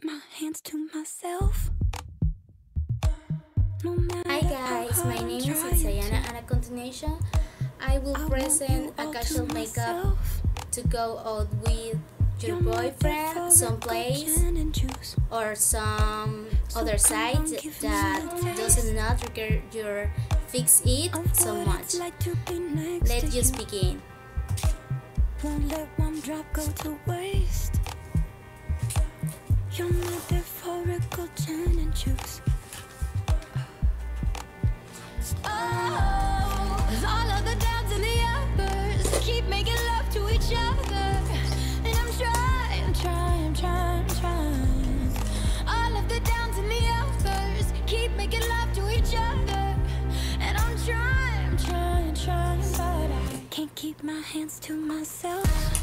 keep my hands to myself. No Hi guys, my name is Itzayana and a continuation I will present a casual makeup to go out with your boyfriend someplace or some other site that does not require your fix it so much. Let's just begin. Won't let one drop go to waste. You're metaphorical gin and juice. Oh, all of the downs and the uppers keep making love to each other, and I'm trying, trying, trying, trying. All of the downs and the uppers keep making love to each other, and I'm trying, trying, trying, but I can't keep my hands to myself.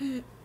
Yeah.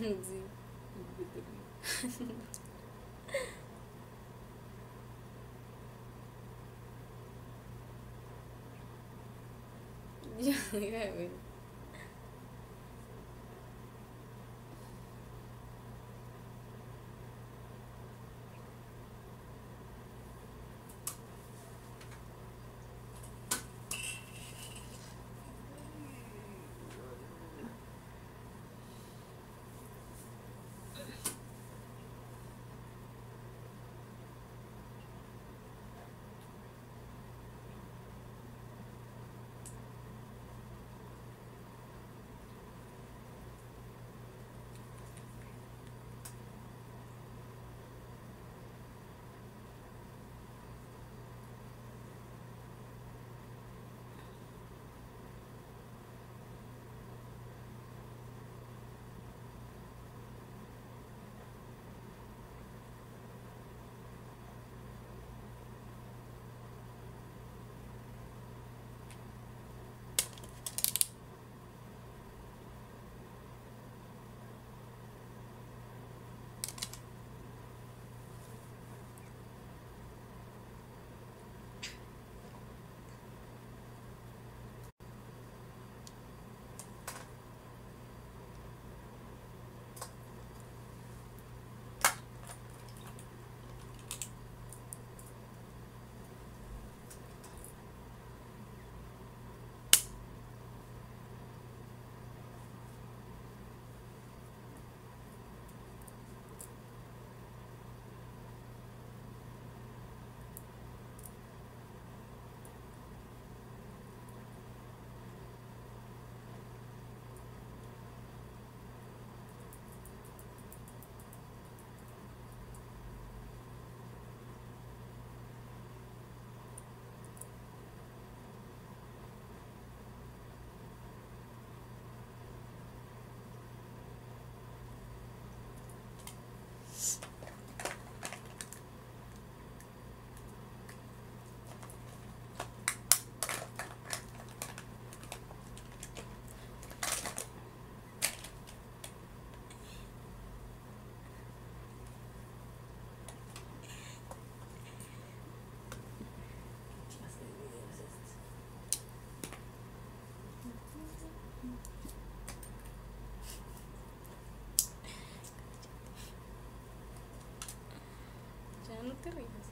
嗯，对。你也很有。ano terrível.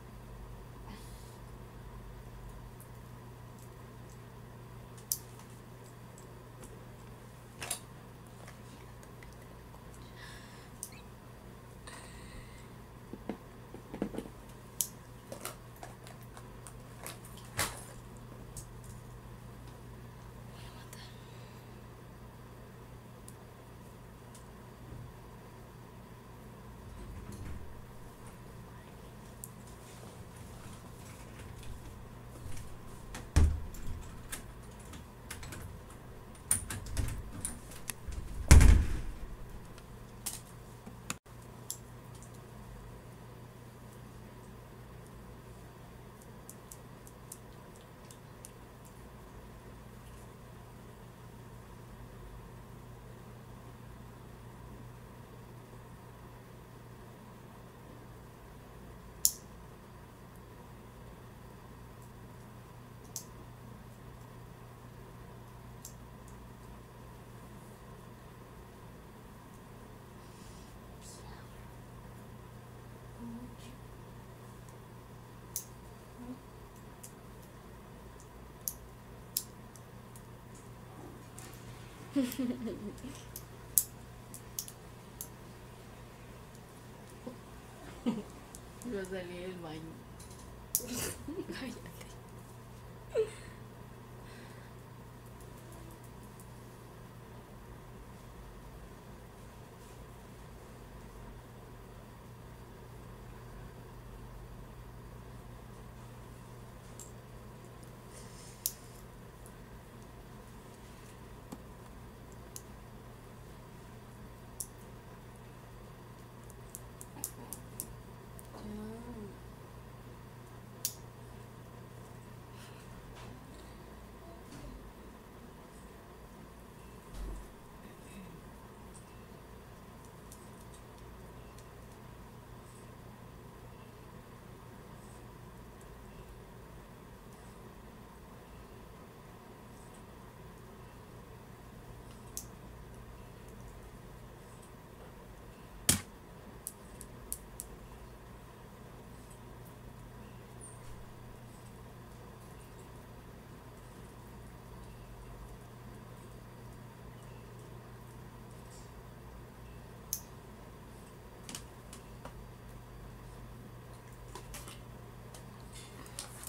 Yo salí del baño.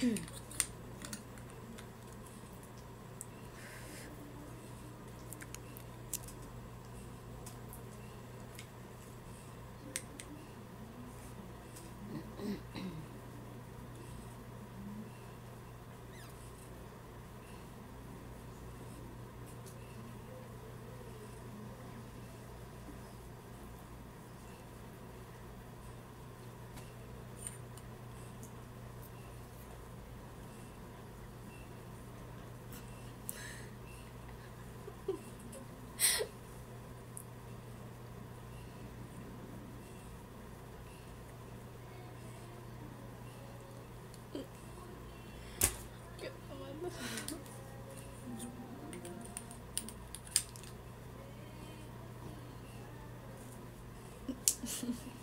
Mm. Thank you.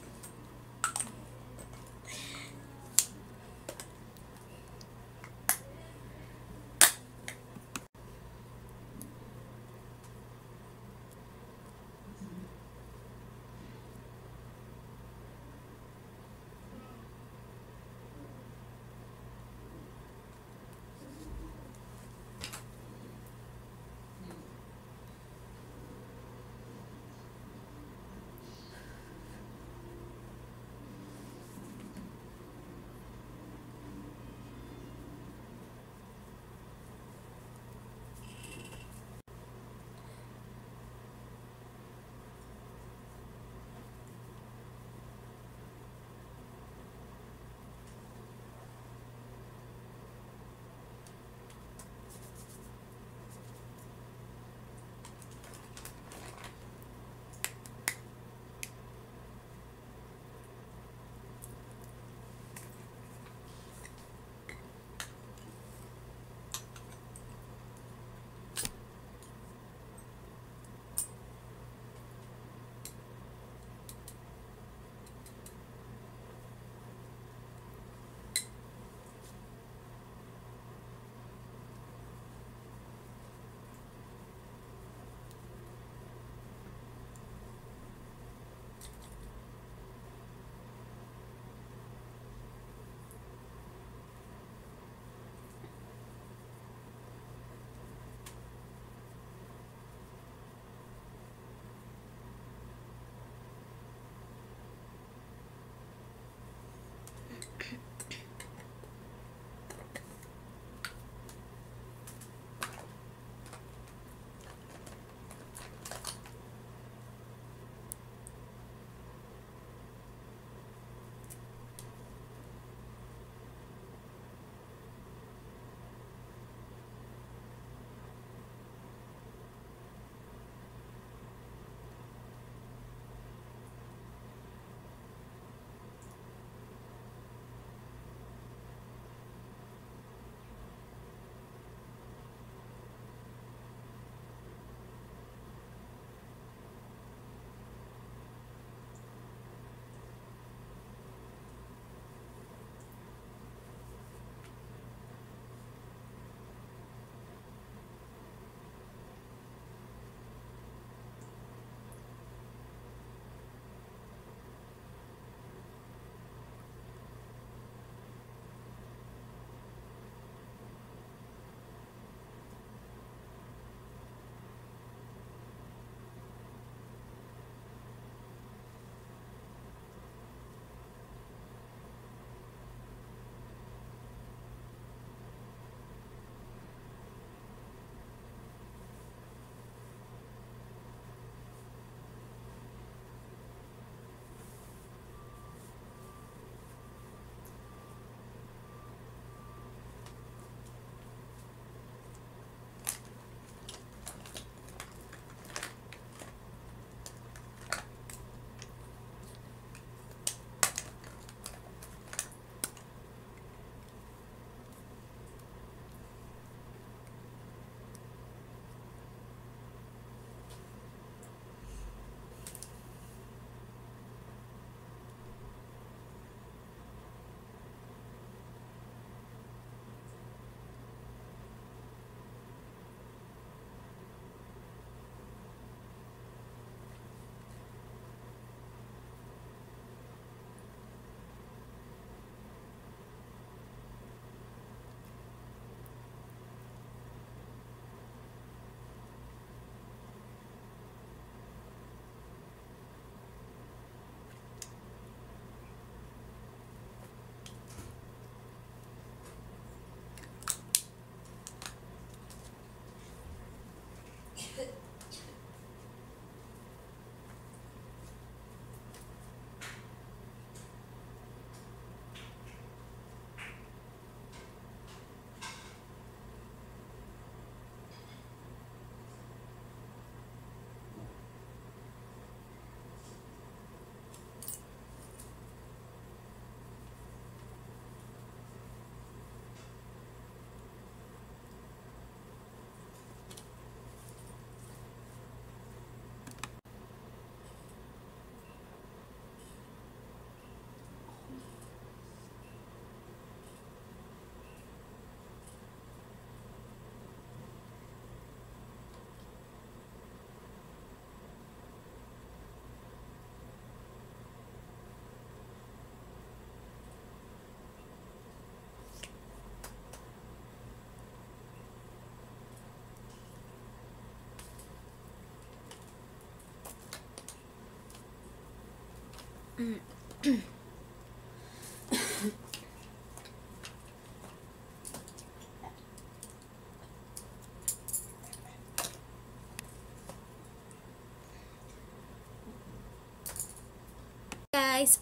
Guys,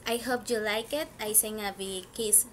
I hope you like it. I send a big kiss.